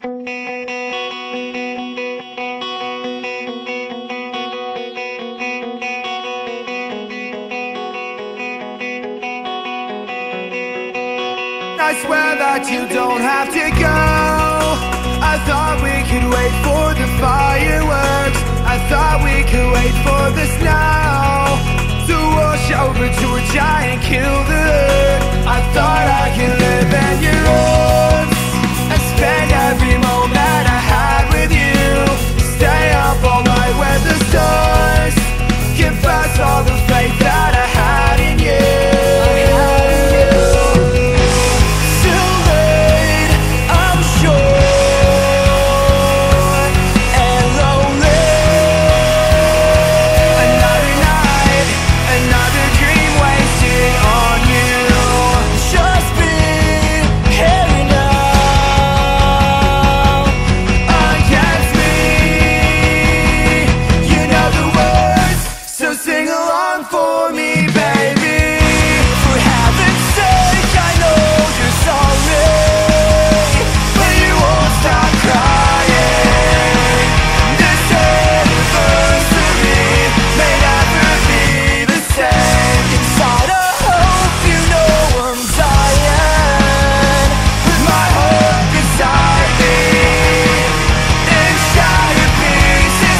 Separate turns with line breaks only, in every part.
I swear that you don't have to go. I thought we could wait for the fireworks. I thought we could wait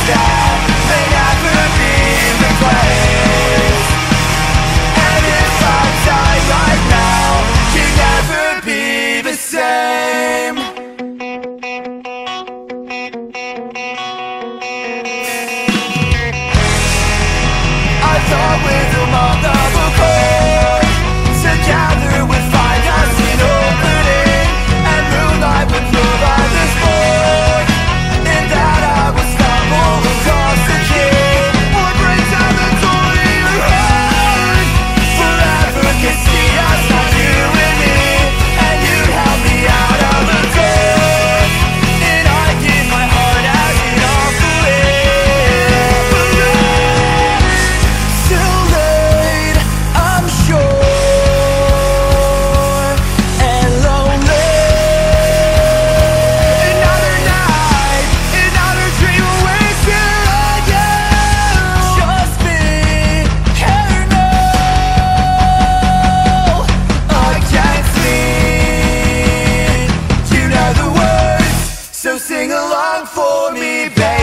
Yeah. long for me, baby.